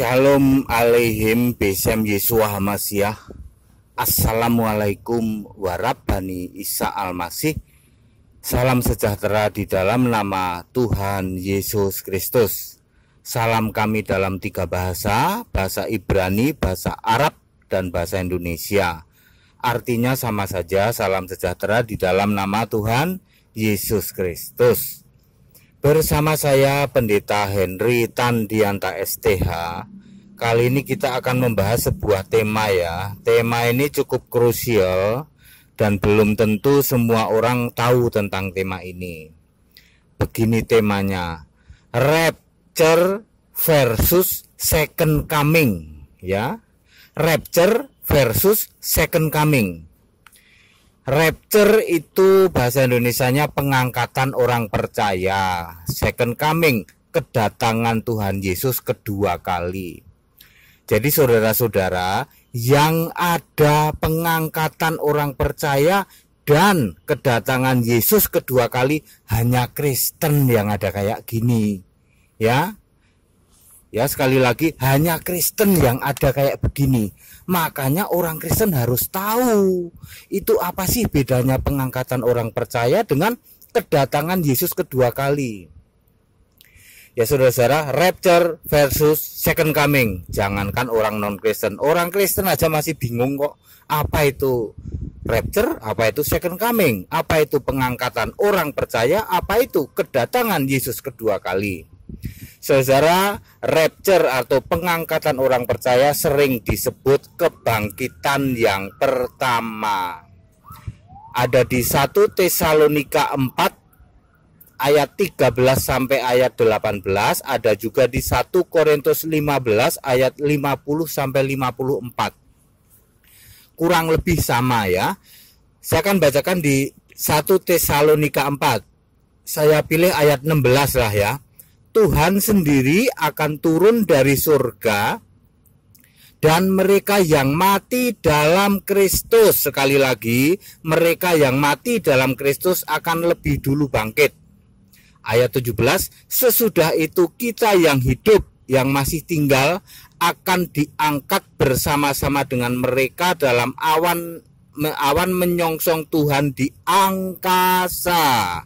Shalom alaihim besem Yesua Hamasyah Assalamualaikum warabani Isa Almasih. Salam sejahtera di dalam nama Tuhan Yesus Kristus. Salam kami dalam tiga bahasa Bahasa Ibrani, bahasa Arab, dan bahasa Indonesia. Artinya sama saja salam sejahtera di dalam nama Tuhan Yesus Kristus Bersama saya Pendeta Henry Tandianta STH. Kali ini kita akan membahas sebuah tema ya. Tema ini cukup krusial dan belum tentu semua orang tahu tentang tema ini. Begini temanya. Rapture versus second coming ya. Rapture versus second coming. Rapture itu bahasa Indonesianya pengangkatan orang percaya. Second coming, kedatangan Tuhan Yesus kedua kali. Jadi saudara-saudara, yang ada pengangkatan orang percaya dan kedatangan Yesus kedua kali hanya Kristen yang ada kayak gini. Ya. Ya, sekali lagi hanya Kristen yang ada kayak begini. Makanya orang Kristen harus tahu itu apa sih bedanya pengangkatan orang percaya dengan kedatangan Yesus kedua kali. Ya saudara-saudara, rapture versus second coming. Jangankan orang non-Kristen, orang Kristen aja masih bingung kok. Apa itu rapture? Apa itu second coming? Apa itu pengangkatan orang percaya? Apa itu kedatangan Yesus kedua kali? Saudara, rapture atau pengangkatan orang percaya sering disebut kebangkitan yang pertama. Ada di 1 Tesalonika 4 ayat 13 sampai ayat 18, ada juga di 1 Korintus 15 ayat 50 sampai 54. Kurang lebih sama ya. Saya akan bacakan di 1 Tesalonika 4. Saya pilih ayat 16 lah ya Tuhan sendiri akan turun dari surga dan mereka yang mati dalam Kristus. Sekali lagi mereka yang mati dalam Kristus akan lebih dulu bangkit. Ayat 17 sesudah itu kita yang hidup yang masih tinggal akan diangkat bersama-sama dengan mereka dalam awan awan menyongsong Tuhan di angkasa.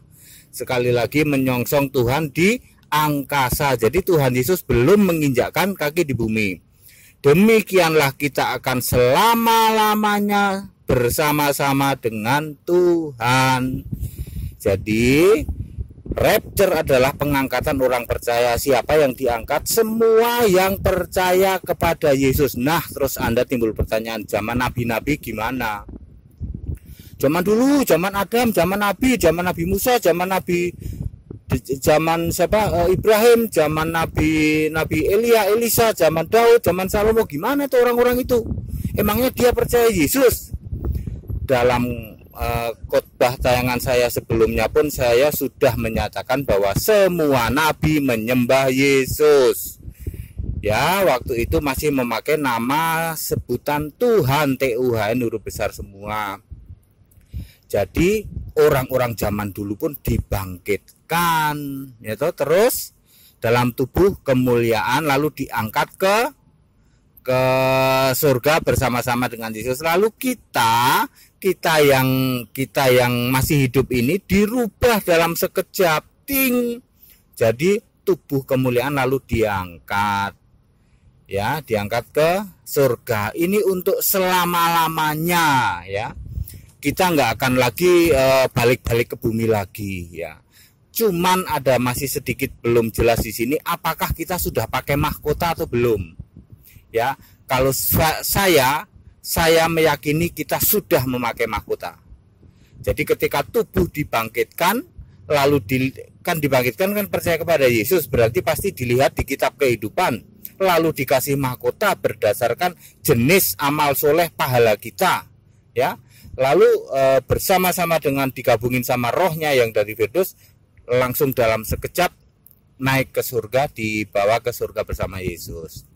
Sekali lagi menyongsong Tuhan di angkasa. Jadi Tuhan Yesus belum menginjakkan kaki di bumi. Demikianlah kita akan selama-lamanya bersama-sama dengan Tuhan. Jadi rapture adalah pengangkatan orang percaya. Siapa yang diangkat? Semua yang percaya kepada Yesus. Nah, terus Anda timbul pertanyaan, zaman nabi-nabi gimana? Zaman dulu, zaman Adam, zaman Nabi, zaman Nabi Musa, zaman Nabi zaman siapa eh, Ibrahim, zaman Nabi Nabi Elia, Elisa, zaman Daud, zaman Salomo gimana tuh orang-orang itu? Emangnya dia percaya Yesus? Dalam uh, khotbah tayangan saya sebelumnya pun saya sudah menyatakan bahwa semua nabi menyembah Yesus. Ya, waktu itu masih memakai nama sebutan Tuhan TUHN huruf besar semua. Jadi orang-orang zaman dulu pun dibangkit diletakkan yaitu terus dalam tubuh kemuliaan lalu diangkat ke ke surga bersama-sama dengan Yesus. Lalu kita kita yang kita yang masih hidup ini dirubah dalam sekejap. Ting! Jadi tubuh kemuliaan lalu diangkat. Ya diangkat ke surga. Ini untuk selama lamanya ya. Kita nggak akan lagi eh, balik-balik uh, ke bumi lagi ya Cuman ada masih sedikit belum jelas di sini apakah kita sudah pakai mahkota atau belum. Ya, kalau saya saya meyakini kita sudah memakai mahkota. Jadi ketika tubuh dibangkitkan lalu di, kan dibangkitkan kan percaya kepada Yesus berarti pasti dilihat di kitab kehidupan lalu dikasih mahkota berdasarkan jenis amal soleh pahala kita ya lalu e, bersama-sama dengan digabungin sama rohnya yang dari Firdaus langsung dalam sekejap naik ke surga dibawa ke surga bersama Yesus.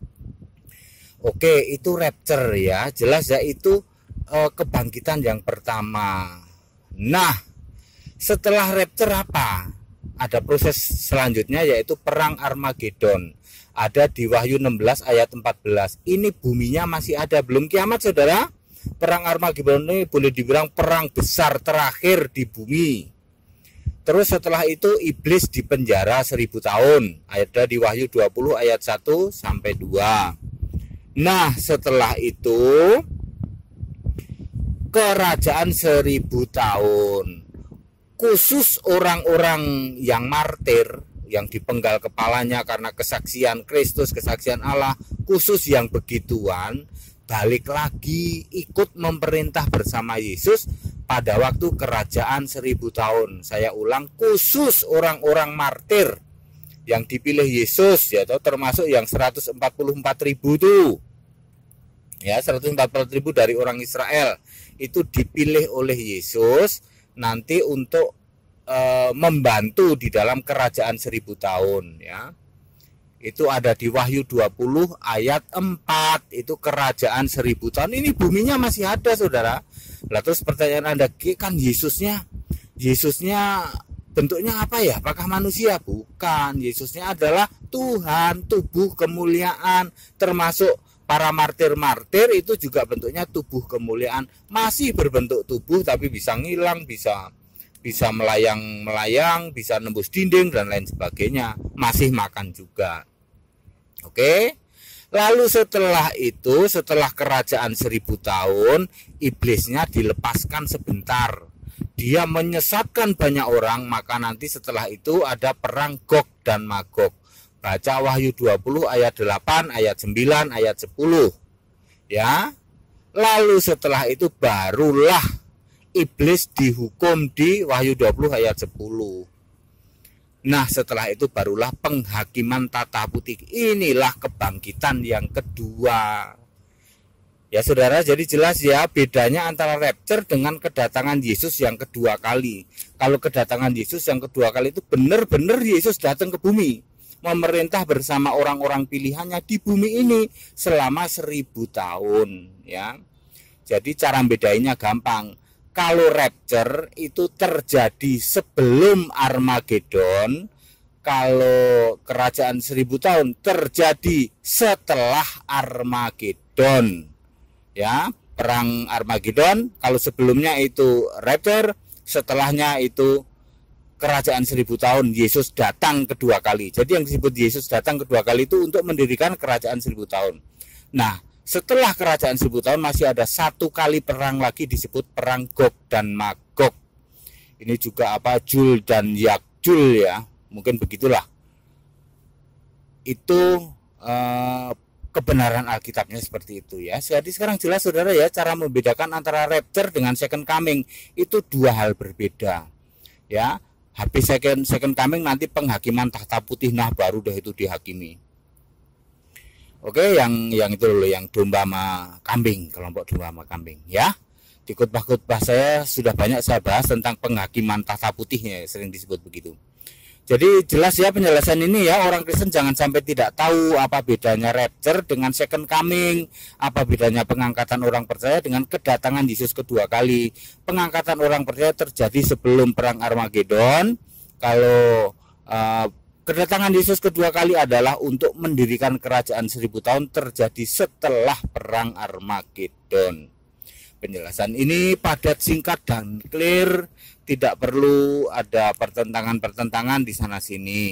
Oke, itu rapture ya. Jelas ya itu eh, kebangkitan yang pertama. Nah, setelah rapture apa? Ada proses selanjutnya yaitu perang Armageddon. ada di Wahyu 16 ayat 14. Ini buminya masih ada, belum kiamat saudara. Perang Armageddon ini boleh dibilang perang besar terakhir di bumi. Terus setelah itu iblis dipenjara seribu tahun. Ada di Wahyu 20 ayat 1 sampai 2. Nah setelah itu kerajaan seribu tahun khusus orang-orang yang martir yang dipenggal kepalanya karena kesaksian Kristus, kesaksian Allah, khusus yang begituan, balik lagi ikut memerintah bersama Yesus pada waktu kerajaan seribu tahun. Saya ulang, khusus orang-orang martir yang dipilih Yesus, ya termasuk yang 144 ribu itu. Ya, 144 ribu dari orang Israel itu dipilih oleh Yesus nanti untuk e, membantu di dalam kerajaan seribu tahun ya itu ada di Wahyu 20 ayat 4 itu kerajaan seribu tahun. Ini buminya masih ada saudara. Lah terus pertanyaan anda kan Yesusnya Yesusnya bentuknya apa ya? Apakah manusia? Bukan. Yesusnya adalah Tuhan tubuh kemuliaan. Termasuk para martir-martir itu juga bentuknya tubuh kemuliaan. Masih berbentuk tubuh tapi bisa ngilang bisa bisa melayang-melayang, bisa nembus dinding dan lain sebagainya, masih makan juga. Oke. Lalu setelah itu, setelah kerajaan seribu tahun, iblisnya dilepaskan sebentar. Dia menyesatkan banyak orang, maka nanti setelah itu ada perang Gog dan Magog. Baca Wahyu 20 ayat 8, ayat 9, ayat 10. Ya. Lalu setelah itu barulah iblis dihukum di Wahyu 20 ayat 10. Nah setelah itu barulah penghakiman tata putih. Inilah kebangkitan yang kedua. Ya saudara jadi jelas ya bedanya antara rapture dengan kedatangan Yesus yang kedua kali. Kalau kedatangan Yesus yang kedua kali itu benar-benar Yesus datang ke bumi. Memerintah bersama orang-orang pilihannya di bumi ini selama seribu tahun. ya. Jadi cara bedainya gampang kalau rapture itu terjadi sebelum Armageddon, kalau kerajaan seribu tahun terjadi setelah Armageddon. Ya, perang Armageddon, kalau sebelumnya itu rapture, setelahnya itu kerajaan seribu tahun Yesus datang kedua kali. Jadi yang disebut Yesus datang kedua kali itu untuk mendirikan kerajaan seribu tahun. Nah, setelah kerajaan seribu tahun masih ada satu kali perang lagi disebut perang Gog dan Magog. Ini juga apa Jul dan Yakjul ya, mungkin begitulah. Itu eh, kebenaran Alkitabnya seperti itu ya. Jadi sekarang jelas saudara ya cara membedakan antara rapture dengan second coming itu dua hal berbeda. Ya, habis second second coming nanti penghakiman tahta putih nah baru deh itu dihakimi Oke, yang yang itu loh, yang domba sama kambing, kelompok domba sama kambing, ya. Di khotbah-khotbah saya sudah banyak saya bahas tentang penghakiman tahta putihnya, sering disebut begitu. Jadi jelas ya penjelasan ini ya orang Kristen jangan sampai tidak tahu apa bedanya rapture dengan second coming, apa bedanya pengangkatan orang percaya dengan kedatangan Yesus kedua kali. Pengangkatan orang percaya terjadi sebelum perang Armageddon. Kalau uh, Kedatangan Yesus kedua kali adalah untuk mendirikan kerajaan seribu tahun terjadi setelah perang Armageddon. Penjelasan ini padat, singkat, dan clear. Tidak perlu ada pertentangan-pertentangan di sana-sini.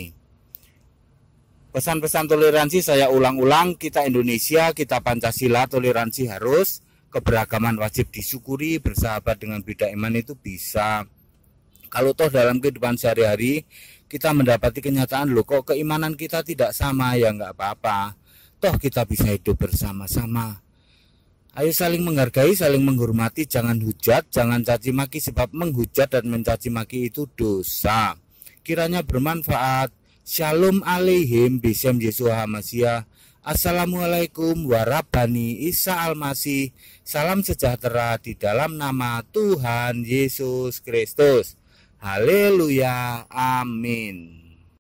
Pesan-pesan toleransi saya ulang-ulang, kita Indonesia, kita Pancasila, toleransi harus, keberagaman wajib disyukuri, bersahabat dengan beda iman itu bisa. Kalau toh dalam kehidupan sehari-hari kita mendapati kenyataan loh kok keimanan kita tidak sama? Ya nggak apa-apa. Toh kita bisa hidup bersama-sama. Ayo saling menghargai saling menghormati jangan hujat jangan caci maki sebab menghujat dan mencaci maki itu dosa. Kiranya bermanfaat. Shalom alaihim bisem Yesus Hamasiah Assalamualaikum warabani Isa Almasih. Salam sejahtera di dalam nama Tuhan Yesus Kristus Haleluya. Amin.